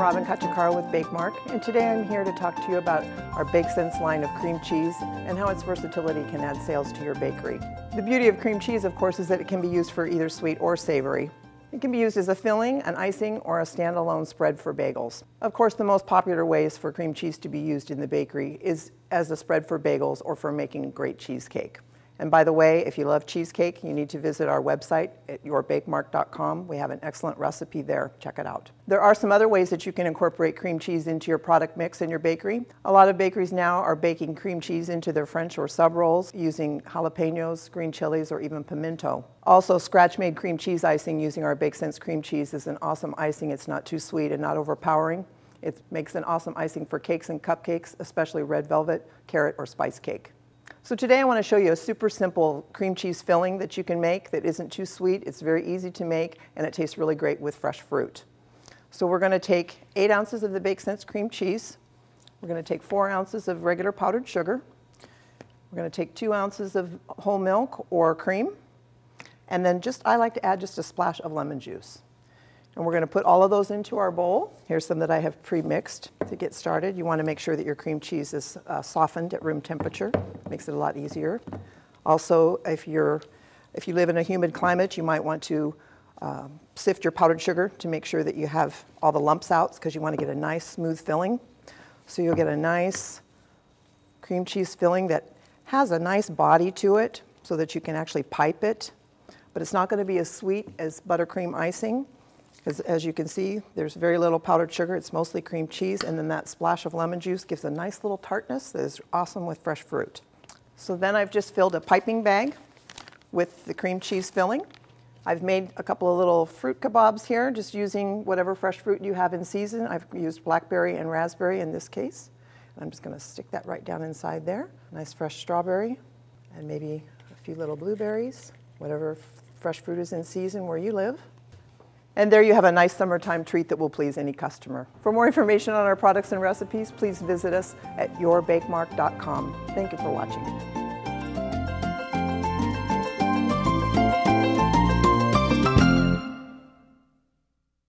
Robin Kachikara with Bakemark, and today I'm here to talk to you about our Bake Sense line of cream cheese and how its versatility can add sales to your bakery. The beauty of cream cheese, of course, is that it can be used for either sweet or savory. It can be used as a filling, an icing, or a standalone spread for bagels. Of course, the most popular ways for cream cheese to be used in the bakery is as a spread for bagels or for making great cheesecake. And by the way, if you love cheesecake, you need to visit our website at yourbakemark.com. We have an excellent recipe there. Check it out. There are some other ways that you can incorporate cream cheese into your product mix in your bakery. A lot of bakeries now are baking cream cheese into their French or sub rolls using jalapenos, green chilies, or even pimento. Also, scratch-made cream cheese icing using our Bake Sense cream cheese is an awesome icing. It's not too sweet and not overpowering. It makes an awesome icing for cakes and cupcakes, especially red velvet, carrot, or spice cake. So today I want to show you a super simple cream cheese filling that you can make that isn't too sweet. It's very easy to make and it tastes really great with fresh fruit. So we're going to take 8 ounces of the Bake Sense cream cheese. We're going to take 4 ounces of regular powdered sugar. We're going to take 2 ounces of whole milk or cream. And then just, I like to add just a splash of lemon juice. And we're going to put all of those into our bowl. Here's some that I have pre-mixed to get started. You want to make sure that your cream cheese is uh, softened at room temperature. Makes it a lot easier. Also, if, you're, if you live in a humid climate, you might want to uh, sift your powdered sugar to make sure that you have all the lumps out because you want to get a nice smooth filling. So you'll get a nice cream cheese filling that has a nice body to it so that you can actually pipe it. But it's not going to be as sweet as buttercream icing. Because as you can see, there's very little powdered sugar. It's mostly cream cheese. And then that splash of lemon juice gives a nice little tartness that is awesome with fresh fruit. So then I've just filled a piping bag with the cream cheese filling. I've made a couple of little fruit kebabs here, just using whatever fresh fruit you have in season. I've used blackberry and raspberry in this case. I'm just going to stick that right down inside there. Nice fresh strawberry and maybe a few little blueberries, whatever fresh fruit is in season where you live. And there you have a nice summertime treat that will please any customer. For more information on our products and recipes, please visit us at yourbakemark.com. Thank you for watching.